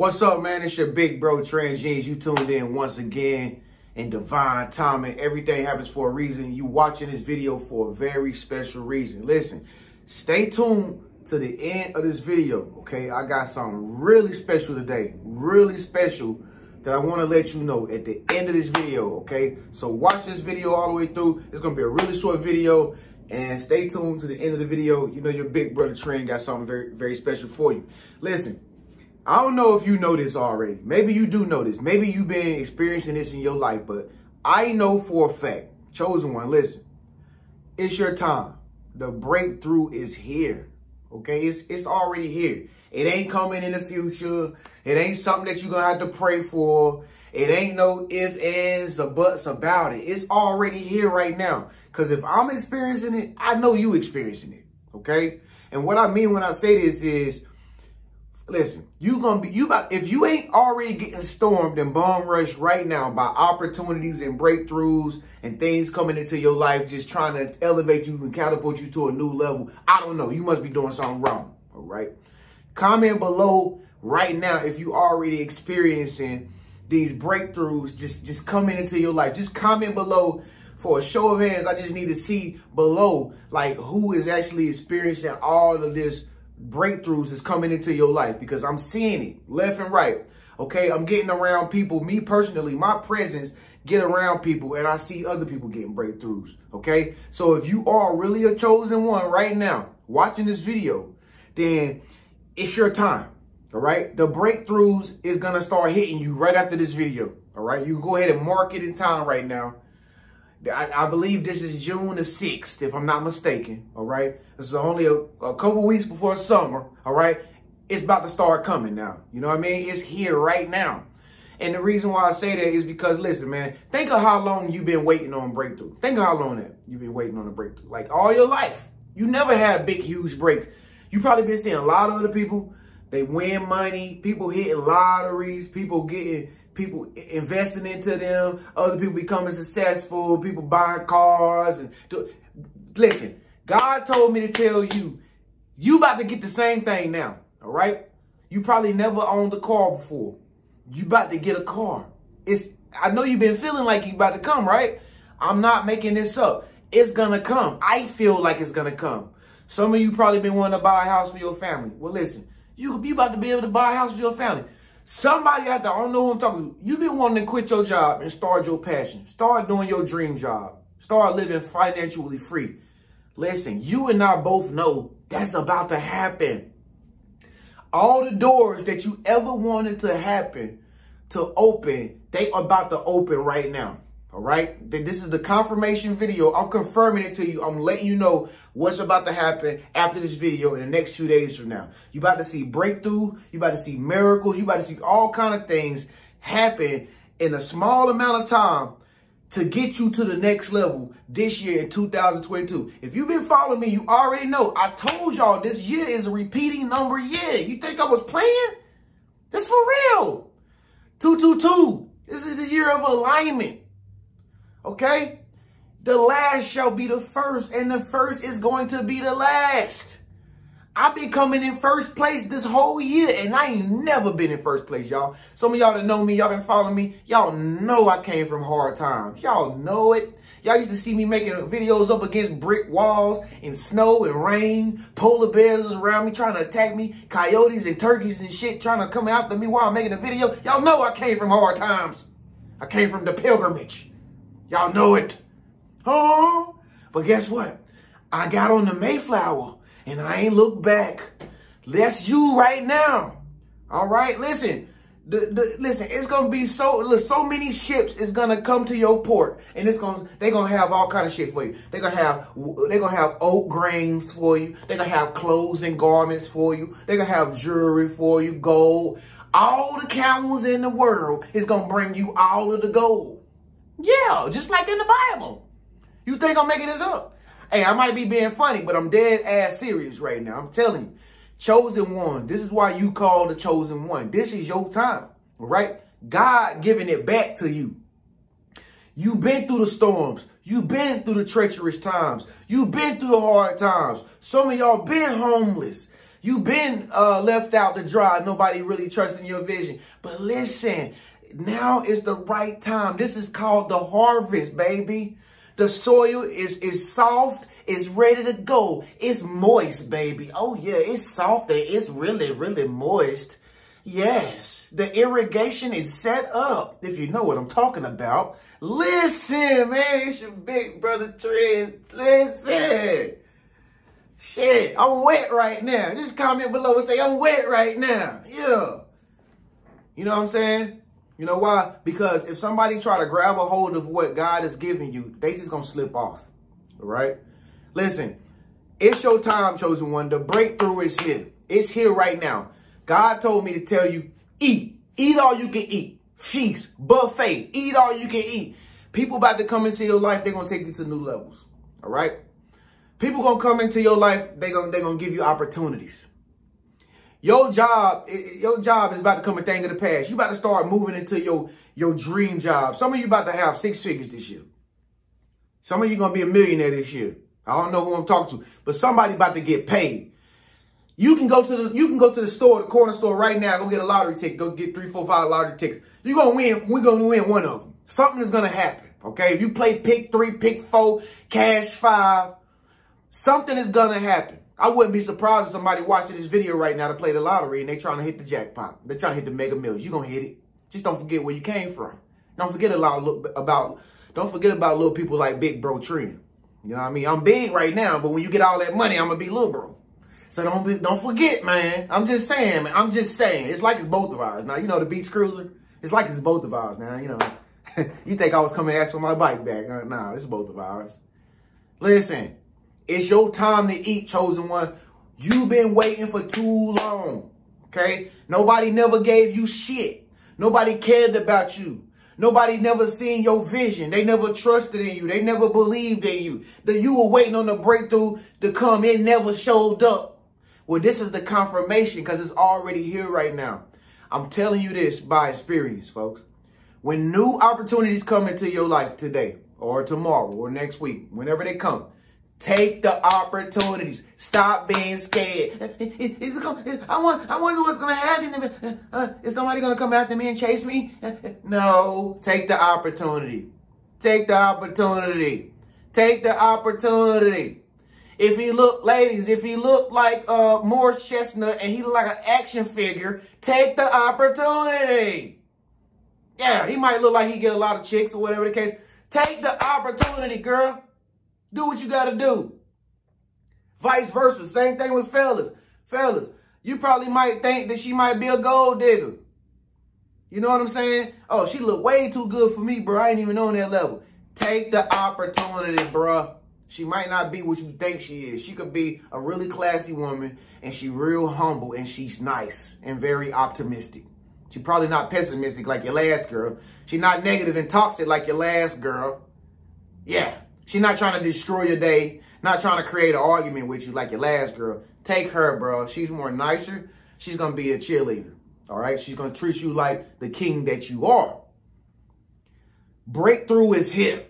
What's up, man? It's your big bro, Tren Genius. You tuned in once again in divine timing. Everything happens for a reason. You watching this video for a very special reason. Listen, stay tuned to the end of this video, okay? I got something really special today. Really special that I want to let you know at the end of this video, okay? So watch this video all the way through. It's going to be a really short video. And stay tuned to the end of the video. You know your big brother Tren got something very, very special for you. Listen, I don't know if you know this already. Maybe you do know this. Maybe you've been experiencing this in your life, but I know for a fact, chosen one, listen, it's your time. The breakthrough is here. Okay, it's it's already here. It ain't coming in the future. It ain't something that you're gonna have to pray for. It ain't no if, ands, or buts about it. It's already here right now. Because if I'm experiencing it, I know you experiencing it. Okay? And what I mean when I say this is Listen, you gonna be you about if you ain't already getting stormed and bomb rushed right now by opportunities and breakthroughs and things coming into your life, just trying to elevate you and catapult you to a new level. I don't know. You must be doing something wrong. All right. Comment below right now if you already experiencing these breakthroughs just just coming into your life. Just comment below for a show of hands. I just need to see below like who is actually experiencing all of this breakthroughs is coming into your life because I'm seeing it left and right. Okay, I'm getting around people. Me personally, my presence get around people and I see other people getting breakthroughs. Okay, so if you are really a chosen one right now watching this video, then it's your time. All right, the breakthroughs is gonna start hitting you right after this video. All right, you can go ahead and mark it in time right now. I, I, believe this is June the 6th, if I'm not mistaken, all right? This is only a, a couple weeks before summer, all right? It's about to start coming now. You know what I mean? It's here right now. And the reason why I say that is because, listen, man, think of how long you've been waiting on breakthrough. Think of how long that you've been waiting on a breakthrough. Like all your life. You never had big, huge breaks. You probably been seeing a lot of other people. They win money. People hitting lotteries. People getting people investing into them, other people becoming successful, people buying cars. and do, Listen, God told me to tell you, you about to get the same thing now, all right? You probably never owned a car before. You about to get a car. It's I know you've been feeling like you about to come, right? I'm not making this up. It's gonna come. I feel like it's gonna come. Some of you probably been wanting to buy a house for your family. Well, listen, you could be about to be able to buy a house for your family. Somebody out there, I don't know who I'm talking to. You've been wanting to quit your job and start your passion. Start doing your dream job. Start living financially free. Listen, you and I both know that's about to happen. All the doors that you ever wanted to happen, to open, they are about to open right now. All right. This is the confirmation video. I'm confirming it to you. I'm letting you know what's about to happen after this video in the next few days from now. You about to see breakthrough. You about to see miracles. You about to see all kind of things happen in a small amount of time to get you to the next level this year in 2022. If you've been following me, you already know. I told y'all this year is a repeating number year. You think I was playing? This for real. 222. This is the year of alignment. Okay? The last shall be the first, and the first is going to be the last. I've been coming in first place this whole year, and I ain't never been in first place, y'all. Some of y'all that know me, y'all been following me, y'all know I came from hard times. Y'all know it. Y'all used to see me making videos up against brick walls in snow and rain. Polar bears around me trying to attack me. Coyotes and turkeys and shit trying to come after me while I'm making a video. Y'all know I came from hard times. I came from the pilgrimage. Y'all know it. Oh, but guess what? I got on the Mayflower and I ain't look back. That's you right now. All right, listen. The, the, listen, it's gonna be so so many ships is gonna come to your port, and it's gonna they gonna have all kind of shit for you. They gonna have they gonna have oat grains for you. They gonna have clothes and garments for you. They gonna have jewelry for you, gold. All the camels in the world is gonna bring you all of the gold. Yeah, just like in the Bible. You think I'm making this up? Hey, I might be being funny, but I'm dead ass serious right now. I'm telling you. Chosen one. This is why you call the chosen one. This is your time, right? God giving it back to you. You've been through the storms. You've been through the treacherous times. You've been through the hard times. Some of y'all been homeless. You've been uh, left out to dry. Nobody really trusting your vision. But listen, now is the right time. This is called the harvest, baby. The soil is, is soft. It's ready to go. It's moist, baby. Oh, yeah, it's soft and it's really, really moist. Yes, the irrigation is set up, if you know what I'm talking about. Listen, man, it's your big brother Tren. Listen. Shit, I'm wet right now. Just comment below and say, I'm wet right now. Yeah. You know what I'm saying? You know why? Because if somebody try to grab a hold of what God is giving you, they just gonna slip off. All right? Listen, it's your time, chosen one. The breakthrough is here. It's here right now. God told me to tell you, eat. Eat all you can eat. Feast. Buffet. Eat all you can eat. People about to come into your life, they're going to take you to new levels. All right? People going to come into your life, they're going they gonna give you opportunities. Your job, your job is about to come a thing of the past. You about to start moving into your, your dream job. Some of you about to have six figures this year. Some of you going to be a millionaire this year. I don't know who I'm talking to, but somebody about to get paid. You can go to the you can go to the store, the corner store right now, go get a lottery ticket, go get three, four, five lottery tickets. You're gonna win, we're gonna win one of them. Something is gonna happen. Okay. If you play pick three, pick four, cash five, something is gonna happen. I wouldn't be surprised if somebody watching this video right now to play the lottery and they're trying to hit the jackpot. They're trying to hit the mega millions. You're gonna hit it. Just don't forget where you came from. Don't forget a lot about don't forget about little people like Big Bro Tren. You know what I mean? I'm big right now, but when you get all that money, I'm gonna be little bro. So don't be, don't forget, man. I'm just saying, man. I'm just saying. It's like it's both of ours. Now, you know the beach cruiser? It's like it's both of ours now, you know. you think I was coming to ask for my bike back. Nah, it's both of ours. Listen, it's your time to eat, chosen one. You've been waiting for too long, okay? Nobody never gave you shit. Nobody cared about you. Nobody never seen your vision. They never trusted in you. They never believed in you. That you were waiting on the breakthrough to come. It never showed up. Well, this is the confirmation because it's already here right now. I'm telling you this by experience, folks. When new opportunities come into your life today or tomorrow or next week, whenever they come, take the opportunities. Stop being scared. I want, I wonder what's going to happen. Uh, is somebody going to come after me and chase me? No, take the opportunity. Take the opportunity. Take the opportunity. If he look, ladies, if he looked like uh, Morris Chestnut and he looked like an action figure, take the opportunity. Yeah, he might look like he get a lot of chicks or whatever the case. Take the opportunity, girl. Do what you got to do. Vice versa. Same thing with fellas. Fellas, you probably might think that she might be a gold digger. You know what I'm saying? Oh, she look way too good for me, bro. I ain't even on that level. Take the opportunity, bro. She might not be what you think she is. She could be a really classy woman and she real humble and she's nice and very optimistic. She probably not pessimistic like your last girl. She not negative and toxic like your last girl. Yeah. She not trying to destroy your day. Not trying to create an argument with you like your last girl. Take her, bro. She's more nicer. She's going to be a cheerleader. All right. She's going to treat you like the king that you are. Breakthrough is here.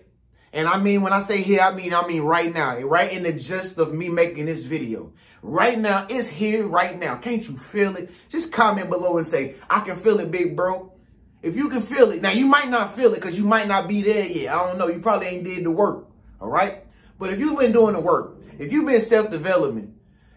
And I mean, when I say here, I mean, I mean right now, right in the gist of me making this video. Right now, it's here right now. Can't you feel it? Just comment below and say, I can feel it, big bro. If you can feel it, now you might not feel it because you might not be there yet. I don't know. You probably ain't did the work. All right. But if you've been doing the work, if you've been self-development,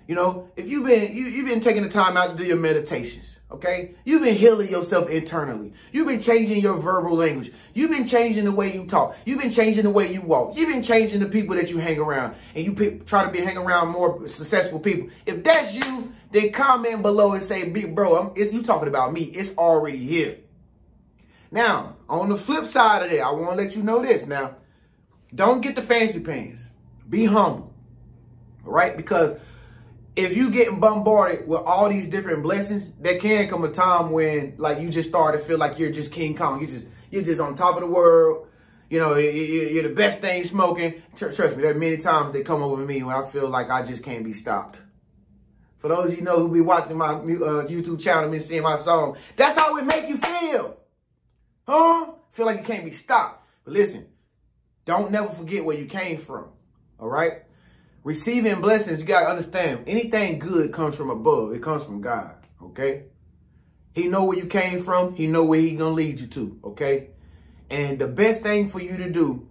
you know, if you've been, you, you've been taking the time out to do your meditations, Okay? You've been healing yourself internally. You've been changing your verbal language. You've been changing the way you talk. You've been changing the way you walk. You've been changing the people that you hang around. And you try to be hang around more successful people. If that's you, then comment below and say, big bro, you talking about me. It's already here. Now, on the flip side of that, I want to let you know this. Now, don't get the fancy pants. Be humble. right? Because if you getting bombarded with all these different blessings, there can come a time when like you just start to feel like you're just King Kong. You just you're just on top of the world. You know, you're the best thing smoking. Trust me, there are many times they come over me when I feel like I just can't be stopped. For those of you know who be watching my uh, YouTube channel and seeing my song, that's how it make you feel. Huh? Feel like you can't be stopped. But listen, don't never forget where you came from. All right? Receiving blessings, you got to understand, anything good comes from above. It comes from God, okay? He know where you came from. He know where he going to lead you to, okay? And the best thing for you to do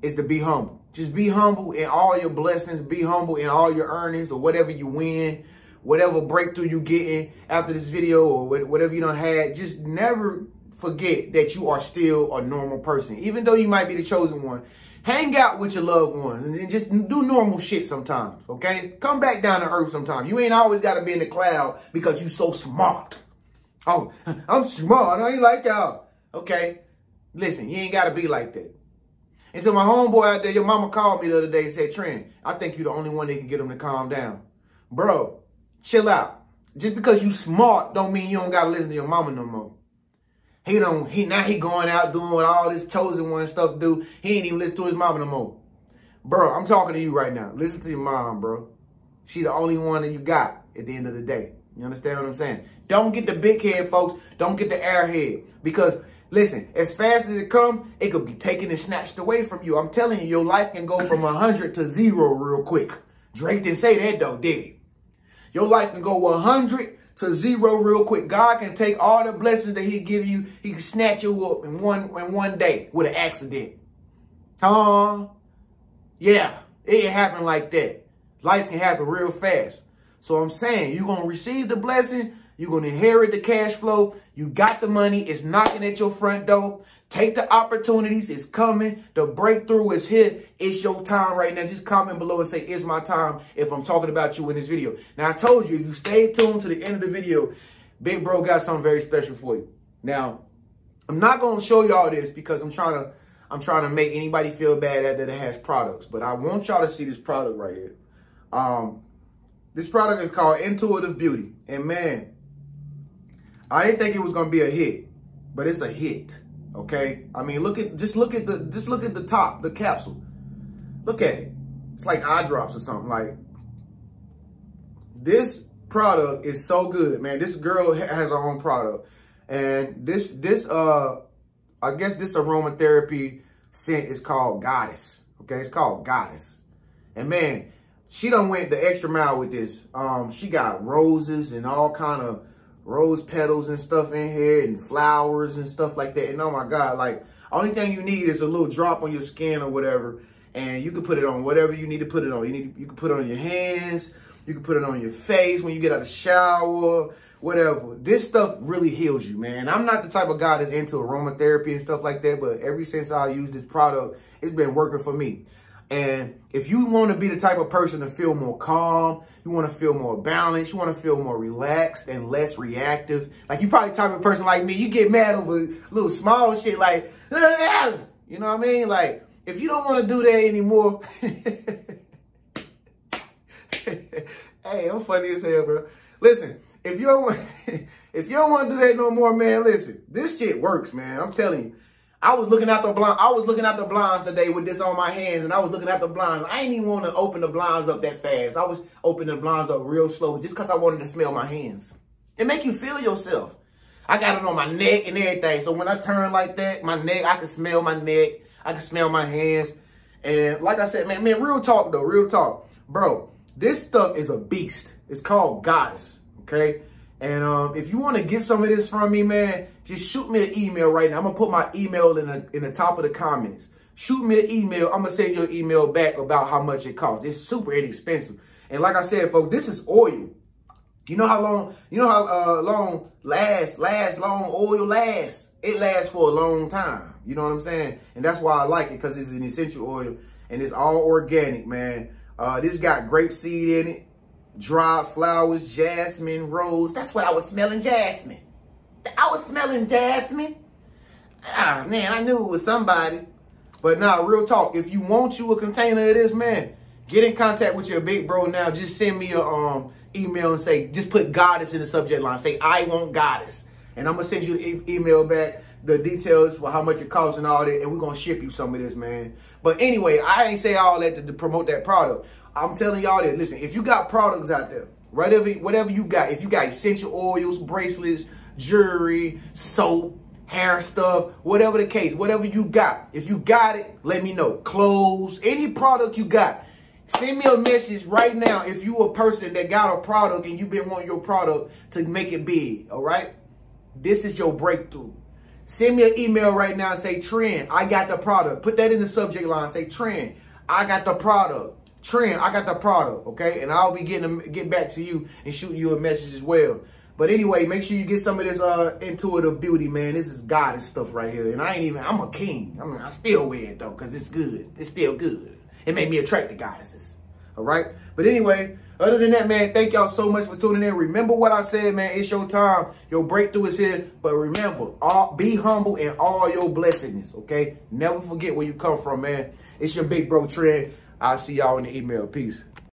is to be humble. Just be humble in all your blessings. Be humble in all your earnings or whatever you win, whatever breakthrough you getting after this video or whatever you don't had. Just never forget that you are still a normal person. Even though you might be the chosen one, hang out with your loved ones and just do normal shit sometimes, okay? Come back down to earth sometimes. You ain't always got to be in the cloud because you so smart. Oh, I'm smart. I ain't like y'all. Okay? Listen, you ain't got to be like that. And so my homeboy out there, your mama called me the other day and said, Tren, I think you're the only one that can get him to calm down. Bro, chill out. Just because you smart don't mean you don't got to listen to your mama no more. He don't, he, now he going out doing what all this chosen one stuff do. He ain't even listen to his mama no more. Bro, I'm talking to you right now. Listen to your mom, bro. She the only one that you got at the end of the day. You understand what I'm saying? Don't get the big head, folks. Don't get the airhead. Because Listen, as fast as it come, it could be taken and snatched away from you. I'm telling you, your life can go from 100 to zero real quick. Drake didn't say that though, did he? Your life can go 100 to zero real quick. God can take all the blessings that he give you. He can snatch you up in one, in one day with an accident. Huh? Yeah, it happened like that. Life can happen real fast. So I'm saying you're going to receive the blessing you're going to inherit the cash flow. You got the money. It's knocking at your front door. Take the opportunities. It's coming. The breakthrough is here. It's your time right now. Just comment below and say, it's my time if I'm talking about you in this video. Now, I told you, if you stay tuned to the end of the video, Big Bro got something very special for you. Now, I'm not going to show y'all this because I'm trying to I'm trying to make anybody feel bad that it has products. But I want y'all to see this product right here. Um, this product is called Intuitive Beauty. And man, I didn't think it was gonna be a hit, but it's a hit. Okay. I mean, look at just look at the just look at the top, the capsule. Look at it. It's like eye drops or something. Like this product is so good, man. This girl has her own product, and this this uh, I guess this aromatherapy scent is called Goddess. Okay, it's called Goddess, and man, she done went the extra mile with this. Um, she got roses and all kind of rose petals and stuff in here and flowers and stuff like that. And oh my God, like only thing you need is a little drop on your skin or whatever. And you can put it on whatever you need to put it on. You need you can put it on your hands. You can put it on your face when you get out of the shower, whatever. This stuff really heals you, man. I'm not the type of guy that's into aromatherapy and stuff like that, but ever since I used this product, it's been working for me. And if you want to be the type of person to feel more calm, you want to feel more balanced, you want to feel more relaxed and less reactive. Like you probably type of person like me, you get mad over little small shit like, ah! you know what I mean? Like if you don't want to do that anymore, hey, I'm funny as hell, bro. Listen, if you don't, if you don't want to do that no more, man, listen, this shit works, man. I'm telling you. I was looking out the blind. I was looking out the blinds today with this on my hands, and I was looking at the blinds. I didn't even want to open the blinds up that fast. I was opening the blinds up real slow just because I wanted to smell my hands. It make you feel yourself. I got it on my neck and everything. So when I turn like that, my neck, I can smell my neck. I can smell my hands. And like I said, man, man, real talk though, real talk. Bro, this stuff is a beast. It's called Goddess, okay? And um, if you want to get some of this from me, man, just shoot me an email right now. I'm going to put my email in the, in the top of the comments. Shoot me an email. I'm going to send your email back about how much it costs. It's super inexpensive. And like I said, folks, this is oil. You know how long, you know how uh, long last, last long oil lasts? It lasts for a long time. You know what I'm saying? And that's why I like it because it's an essential oil and it's all organic, man. Uh, this got grape seed in it dried flowers, jasmine, rose. That's what I was smelling, jasmine. I was smelling jasmine. Ah, man, I knew it was somebody. But now, real talk, if you want you a container of this, man, get in contact with your big bro now. Just send me a um, email and say, just put goddess in the subject line. Say, I want goddess. And I'm going to send you an e email back, the details for how much it costs and all that. And we're going to ship you some of this, man. But anyway, I ain't say all that to, to promote that product. I'm telling y'all that, listen, if you got products out there, whatever, whatever you got, if you got essential oils, bracelets, jewelry, soap, hair stuff, whatever the case, whatever you got, if you got it, let me know. Clothes, any product you got, Send me a message right now if you a person that got a product and you've been wanting your product to make it big, all right? This is your breakthrough. Send me an email right now and say, Tren, I got the product. Put that in the subject line. Say, Tren, I got the product. Tren, I got the product, okay? And I'll be getting get back to you and shooting you a message as well. But anyway, make sure you get some of this uh, intuitive beauty, man. This is goddess stuff right here. And I ain't even, I'm a king. I mean, I still wear it though, because it's good. It's still good. It made me attract the goddesses. All right. But anyway, other than that, man, thank y'all so much for tuning in. Remember what I said, man. It's your time. Your breakthrough is here. But remember, all, be humble in all your blessedness, okay? Never forget where you come from, man. It's your big bro Tren. I'll see y'all in the email. Peace.